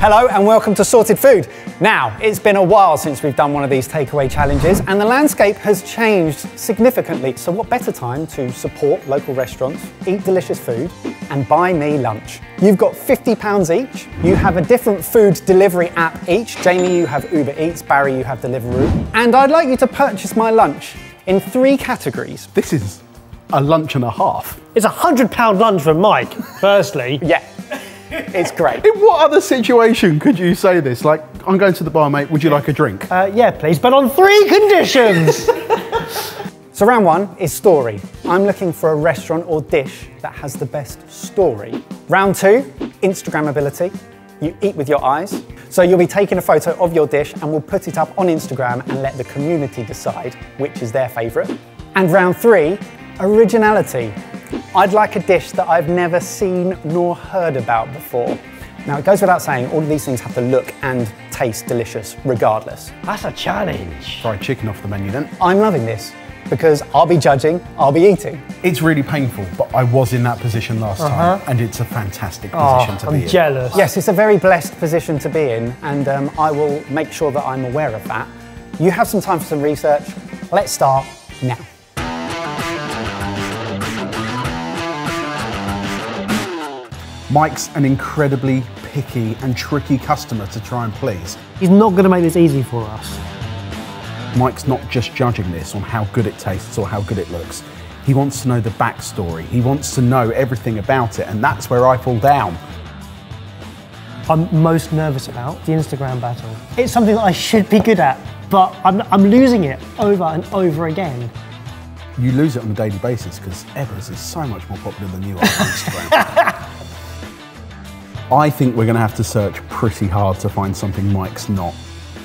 Hello and welcome to Sorted Food. Now, it's been a while since we've done one of these takeaway challenges and the landscape has changed significantly. So what better time to support local restaurants, eat delicious food and buy me lunch. You've got 50 pounds each. You have a different food delivery app each. Jamie, you have Uber Eats. Barry, you have Deliveroo. And I'd like you to purchase my lunch in three categories. This is a lunch and a half. It's a hundred pound lunch for Mike, firstly. Yeah, it's great. In what other situation could you say this? Like, I'm going to the bar, mate, would you like a drink? Uh, yeah, please, but on three conditions. So round one is story. I'm looking for a restaurant or dish that has the best story. Round two, Instagram ability. You eat with your eyes. So you'll be taking a photo of your dish and we'll put it up on Instagram and let the community decide which is their favourite. And round three, originality. I'd like a dish that I've never seen nor heard about before. Now it goes without saying, all of these things have to look and taste delicious regardless. That's a challenge. Fried chicken off the menu then. I'm loving this because I'll be judging, I'll be eating. It's really painful, but I was in that position last time, and it's a fantastic Oh, position to be in. I'm in. jealous. Yes, it's a very blessed position to be in, and um, I will make sure that I'm aware of that. You have some time for some research. Let's start now. Mike's an incredibly picky and tricky customer to try and please. He's not going to make this easy for us. Mike's not just judging this on how good it tastes or how good it looks. He wants to know the backstory. He wants to know everything about it, and that's where I fall down. I'm most nervous about the Instagram battle. It's something that I should be good at, but I'm, I'm losing it over and over again. You lose it on a daily basis because Ebbers is so much more popular than you are on Instagram. I think we're going to have to search pretty hard to find something Mike's not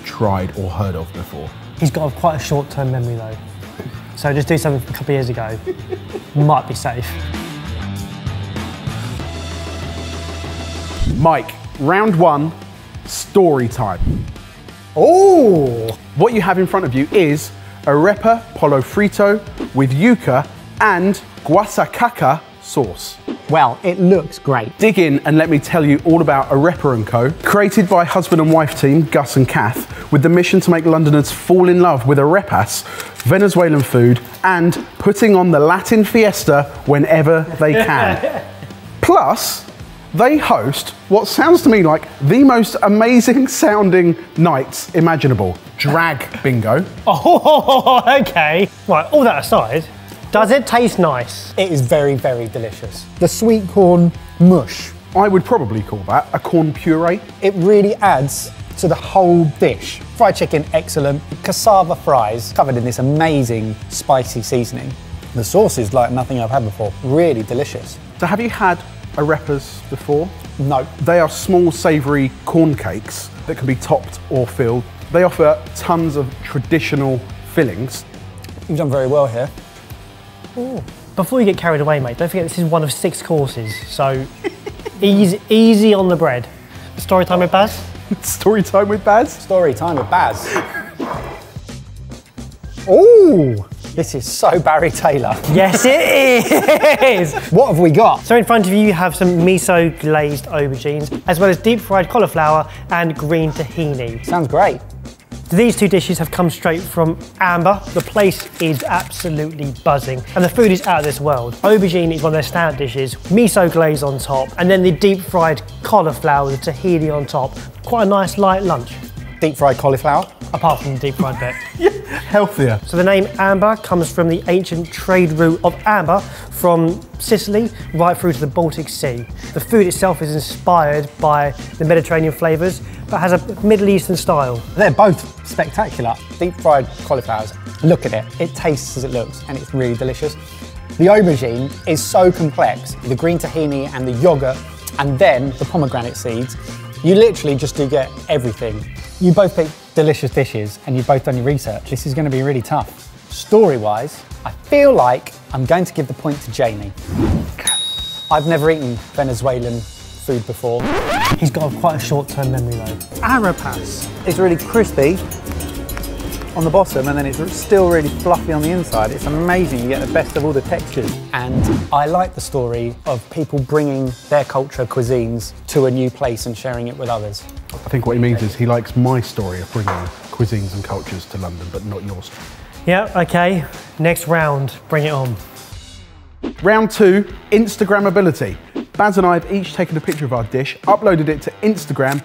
tried or heard of before. He's got quite a short-term memory though. So just do something from a couple of years ago. Might be safe. Mike, round one, story time. Oh, What you have in front of you is arepa pollo frito with yuca and guasacaca sauce. Well, it looks great. Dig in and let me tell you all about Arepa & Co. Created by husband and wife team Gus and Kath with the mission to make Londoners fall in love with arepas, Venezuelan food and putting on the Latin fiesta whenever they can. Plus, they host what sounds to me like the most amazing sounding nights imaginable. Drag bingo. Oh, okay. Right, all that aside, does it taste nice? It is very, very delicious. The sweet corn mush, I would probably call that a corn puree. it really adds to the whole dish. Fried chicken, excellent. Cassava fries, covered in this amazing spicy seasoning. The sauce is like nothing I've had before. Really delicious. So have you had arepas before? No, They are small, savoury corn cakes that can be topped or filled. They offer tons of traditional fillings. you've done very well here. Before you get carried away, mate, don't forget this is one of six courses, so easy, easy on the bread. Story time with Baz? Story time with Baz. Story time with Baz. Ooh, this is so Barry Taylor. Yes, it is! What have we got? so in front of you, you have some miso glazed aubergines, as well as deep fried cauliflower and green tahini. Sounds great. These two dishes have come straight from Amber. The place is absolutely buzzing, and the food is out of this world. Aubergine is one of their standard dishes, miso glaze on top, and then the deep fried cauliflower with tahini on top. Quite a nice light lunch, Deep fried cauliflower. apart from the deep fried bit. Healthier. So the name amber comes from the ancient trade route of amber from Sicily right through to the Baltic Sea. The food itself is inspired by the Mediterranean flavours, but has a Middle Eastern style. They're both spectacular. Deep fried cauliflowers. Look at it. It tastes as it looks and it's really delicious. The aubergine is so complex. The green tahini and the yogurt and then the pomegranate seeds. You literally just do get everything. You both pick delicious dishes and you've both done your research. This is going to be really tough. Story wise, I feel like I'm going to give the point to Jamie. I've never eaten Venezuelan food before. He's got quite a short-term memory though. Arepas. It's really crispy on the bottom and then it's still really fluffy on the inside. It's amazing. You get the best of all the textures. And I like the story of people bringing their culture, cuisines to a new place and sharing it with others. I think what he means is he likes my story of bringing cuisines and cultures to London, but not yours. Yeah, okay. Next round, bring it on. Round two, Instagrammability. Baz and I have each taken a picture of our dish, uploaded it to Instagram.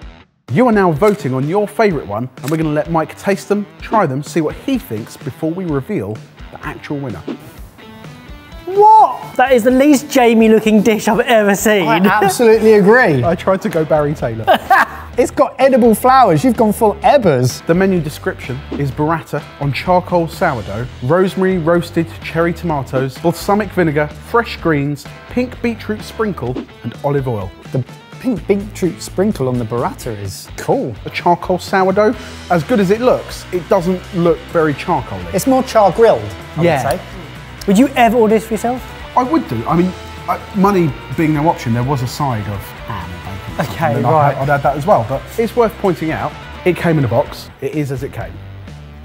You are now voting on your favourite one, and we're going to let Mike taste them, try them, see what he thinks before we reveal the actual winner. What? That is the least Jamie looking dish I've ever seen. I absolutely agree. I tried to go Barry Taylor. It's got edible flowers. You've gone full ebbers. the menu description is burrata on charcoal sourdough, rosemary roasted cherry tomatoes, balsamic vinegar, fresh greens, pink beetroot sprinkle, and olive oil. The pink beetroot sprinkle on the burrata is cool. A charcoal sourdough, as good as it looks, it doesn't look very charcoaly. It's more char grilled, I Yeah. would say. Would you ever order this for yourself? I would do. I mean, uh, money being no option, there was a side of Okay, and right. I'd, I'd add that as well. But it's worth pointing out, it came in a box. It is as it came.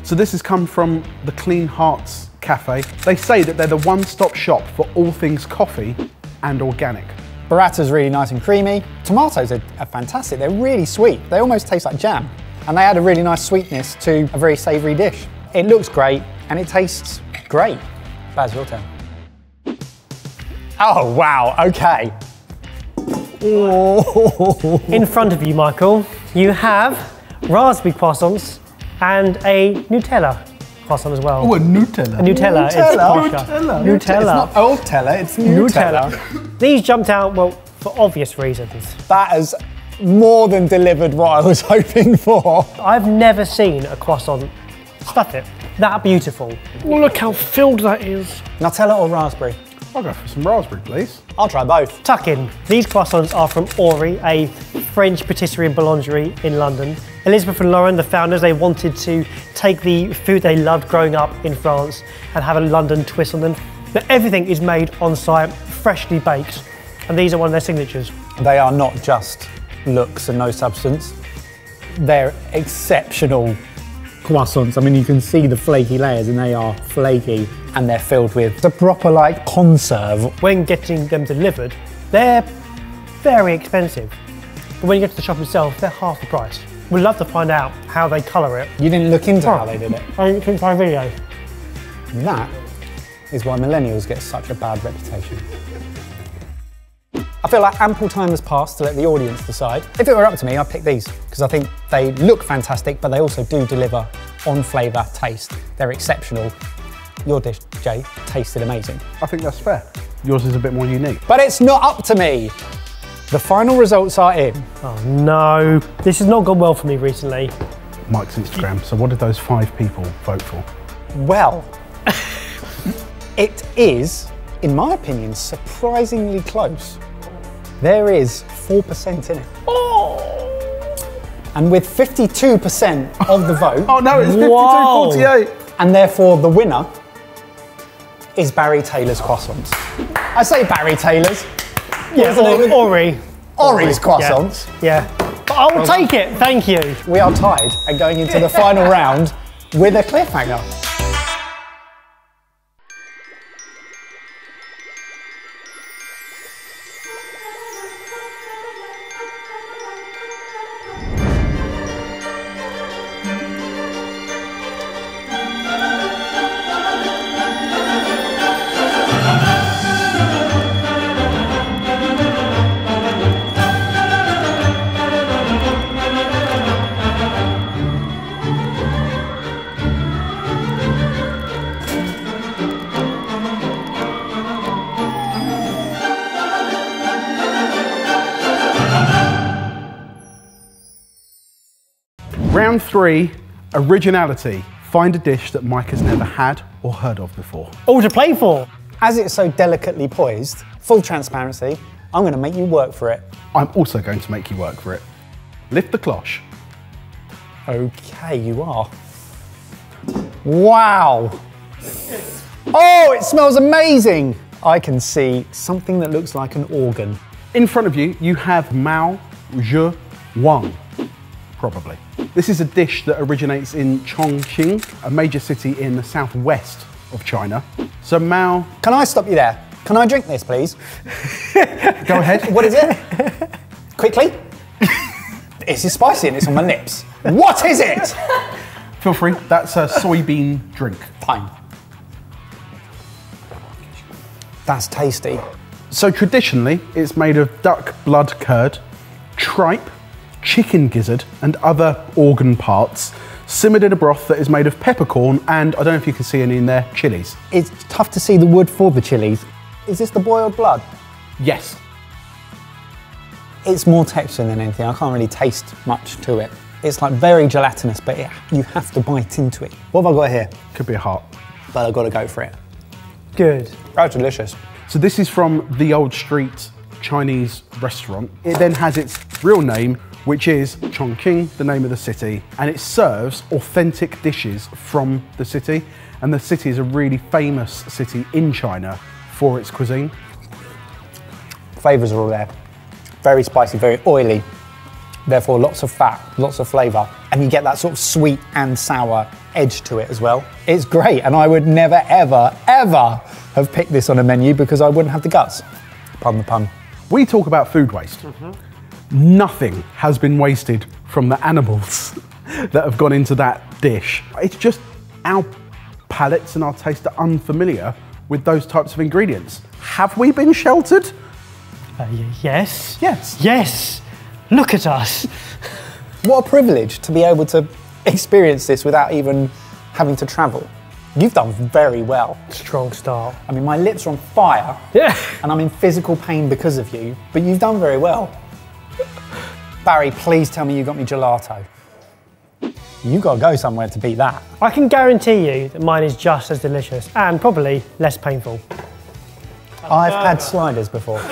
So this has come from the Clean Hearts Cafe. They say that they're the one-stop shop for all things coffee and organic. Burrata's really nice and creamy. Tomatoes are, are fantastic. They're really sweet. They almost taste like jam. And they add a really nice sweetness to a very savoury dish. It looks great and it tastes great. Baz, your turn. Oh, wow, okay. In front of you, Michael, you have raspberry croissants and a Nutella croissant as well. Oh, a Nutella. A Nutella. It's Nutella? posher. Nutella. It's not old Teller, it's Nutella. Nutella. These jumped out, well, for obvious reasons. That has more than delivered what I was hoping for. I've never seen a croissant stuff it that beautiful. Well, look how filled that is. Nutella or raspberry? I'll go for some raspberry, please. I'll try both. Tuck in. These croissants are from Ori, a French patisserie and boulangerie in London. Elizabeth and Lauren, the founders, they wanted to take the food they loved growing up in France and have a London twist on them. But everything is made on site, freshly baked, and these are one of their signatures. They are not just looks and no substance. They're exceptional croissants. I mean, you can see the flaky layers and they are flaky and they're filled with the proper like conserve. When getting them delivered, they're very expensive. But when you get to the shop itself, they're half the price. We'd love to find out how they colour it. You didn't look into oh, how they did it. I think my video. That is why millennials get such a bad reputation. I feel like ample time has passed to let the audience decide. If it were up to me, I'd pick these because I think they look fantastic, but they also do deliver on flavour, taste. They're exceptional. Your dish, Jay, tasted amazing. I think that's fair. Yours is a bit more unique. But it's not up to me. The final results are in. Oh no, this has not gone well for me recently. Mike's Instagram. So what did those five people vote for? Well, it is, in my opinion, surprisingly close. There is 4% in it. Oh. And with 52% of the vote, Oh no, it's 52 Whoa. 48. and therefore the winner is Barry Taylor's croissants. I say Barry Taylor's. Yeah, or, Ori. Ori's Yeah. croissants. Yeah. But I'll take it, thank you. We are tied and going into the final round with a cliffhanger. Round three, originality. Find a dish that Mike has never had or heard of before. All to play for. As it's so delicately poised, full transparency, I'm going to make you work for it. I'm also going to make you work for it. Lift the cloche. Okay, you are. Wow. Oh, it smells amazing. I can see something that looks like an organ. In front of you, you have Mao Xue Wang, probably. This is a dish that originates in Chongqing, a major city in the southwest of China. So Mao, Can I stop you there? Can I drink this, please? go ahead. What is it? Quickly. This is spicy and it's on my lips. What is it? Feel free. That's a soybean drink. Fine. That's tasty. So traditionally, it's made of duck blood curd, tripe, chicken gizzard, and other organ parts, simmered in a broth that is made of peppercorn and I don't know if you can see any in there, chilies. It's tough to see the wood for the chilies. Is this the boiled blood? Yes. It's more texture than anything. I can't really taste much to it. It's like very gelatinous, but it, you have to bite into it. What have I got here? Could be a heart. But I've got to go for it. Good. Oh, That's delicious. So this is from the Old Street Chinese restaurant. It then has its real name, which is Chongqing, the name of the city, and it serves authentic dishes from the city. And the city is a really famous city in China for its cuisine. Flavours are all there. Very spicy, very oily. Therefore, lots of fat, lots of flavour. And you get that sort of sweet and sour edge to it as well. It's great. And I would never, ever, ever have picked this on a menu because I wouldn't have the guts. Pardon the pun. We talk about food waste. Mm-hmm. Nothing has been wasted from the animals that have gone into that dish. It's just our palates and our taste are unfamiliar with those types of ingredients. Have we been sheltered? Uh, yes. Yes. Yes. Look at us. What a privilege to be able to experience this without even having to travel. You've done very well. Strong start. I mean, my lips are on fire Yeah. and I'm in physical pain because of you, but you've done very well. Barry, please tell me you got me gelato. You got to go somewhere to beat that. I can guarantee you that mine is just as delicious and probably less painful. I've had sliders before.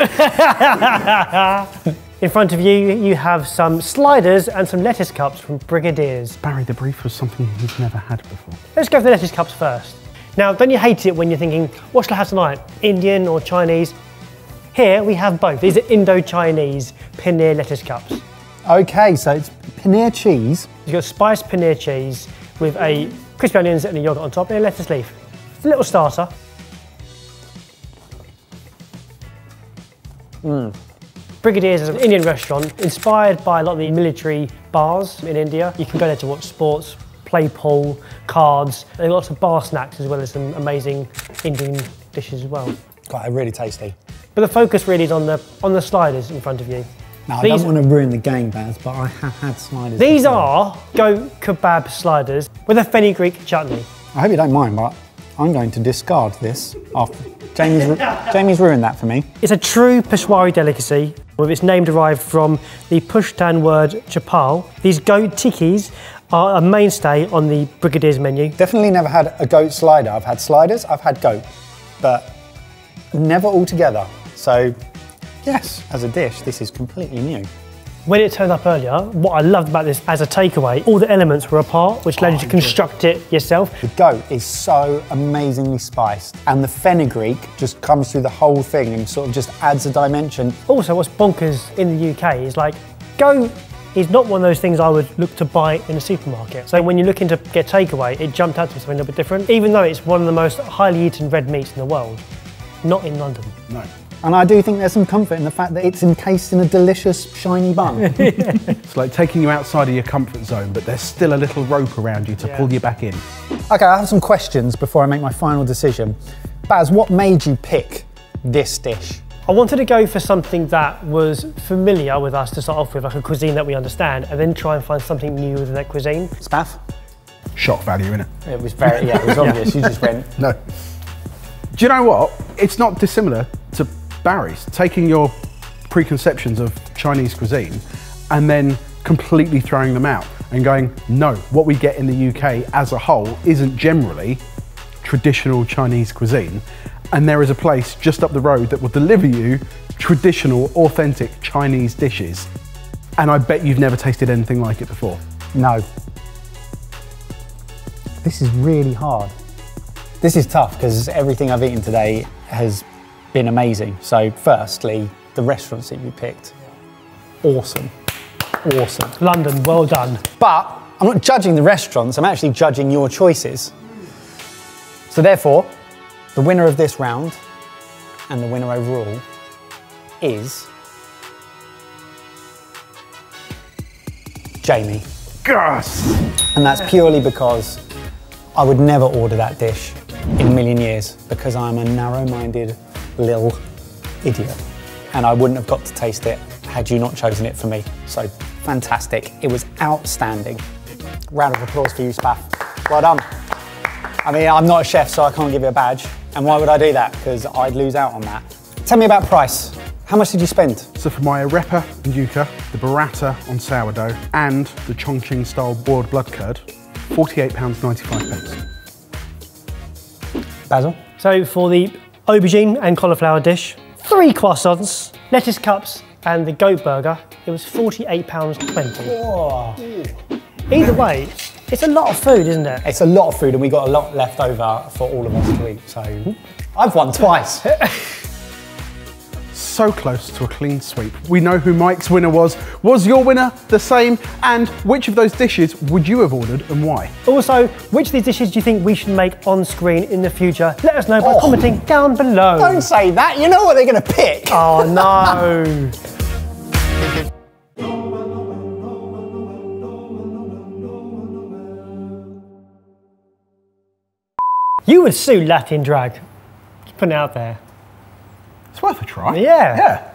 In front of you, you have some sliders and some lettuce cups from Brigadiers. Barry, the brief was something you've never had before. Let's go for the lettuce cups first. Now, don't you hate it when you're thinking, what shall I have tonight? Indian or Chinese? Here we have both. These are Indo-Chinese paneer lettuce cups. Okay, so it's paneer cheese. You've got spiced paneer cheese with a crispy onions and a yogurt on top and a lettuce leaf. It's a little starter. Mmm. Brigadiers is an Indian restaurant inspired by a lot of the military bars in India. You can go there to watch sports, play pool, cards. They've got lots of bar snacks as well as some amazing Indian dishes as well. God, they're really tasty. But the focus really is on the on the sliders in front of you. Now, I These- don't want to ruin the game, Baz, but I have had sliders. These before. are goat kebab sliders with a fenugreek chutney. I hope you don't mind, but I'm going to discard this after. Jamie's, ru- Jamie's ruined that for me. It's a true Peshwari delicacy, with its name derived from the Pashtun word chapal. These goat tikkis are a mainstay on the Brigadier's menu. Definitely never had a goat slider. I've had sliders, I've had goat, but never all together. So, yes, as a dish, this is completely new. When it turned up earlier, what I loved about this as a takeaway, all the elements were apart, which allowed you to oh, construct it yourself. The goat is so amazingly spiced, and the fenugreek just comes through the whole thing and sort of just adds a dimension. Also, what's bonkers in the UK is like, goat is not one of those things I would look to buy in a supermarket. So when you're looking to get takeaway, it jumped out to me something a little bit different, even though it's one of the most highly eaten red meats in the world. Not in London. No. And I do think there's some comfort in the fact that it's encased in a delicious, shiny bun. It's like taking you outside of your comfort zone, but there's still a little rope around you to Yeah. pull you back in. okay, I have some questions before I make my final decision. Baz, what made you pick this dish? I wanted to go for something that was familiar with us to start off with, like a cuisine that we understand, and then try and find something new within that cuisine. Spaff? Shock value, innit? It was very, yeah, it was obvious. You just went, No. Do you know what? It's not dissimilar to Barry's. Taking your preconceptions of Chinese cuisine and then completely throwing them out and going, no, what we get in the UK as a whole isn't generally traditional Chinese cuisine. And there is a place just up the road that will deliver you traditional, authentic Chinese dishes. And I bet you've never tasted anything like it before. no. This is really hard. This is tough because everything I've eaten today has been amazing. So, firstly, the restaurants that you picked, awesome. Awesome. London, well done. But I'm not judging the restaurants, I'm actually judging your choices. So therefore, the winner of this round and the winner overall is Jamie. Gus! And that's purely because I would never order that dish in a million years because I'm a narrow minded lil idiot. And I wouldn't have got to taste it had you not chosen it for me. So fantastic. It was outstanding. Round of applause for you, Spaff. Well done. I mean, I'm not a chef, so I can't give you a badge. And why would I do that? Because I'd lose out on that. Tell me about price. How much did you spend? So for my arepa and yuca, the burrata on sourdough, and the Chongqing style boiled blood curd, £48.95. Basil? So for the aubergine and cauliflower dish, three croissants, lettuce cups, and the goat burger, it was £48.20. Either way, it's a lot of food, isn't it? It's a lot of food, and we got a lot left over for all of us to eat. So I've won twice. So close to a clean sweep. We know who Mike's winner was. Was your winner the same? And which of those dishes would you have ordered and why? Also, which of these dishes do you think we should make on screen in the future? Let us know by Oh. commenting down below. Don't say that. You know what they're going to pick. Oh no. you would sue Latin drag. Just putting it out there. It's worth a try. Yeah. Yeah.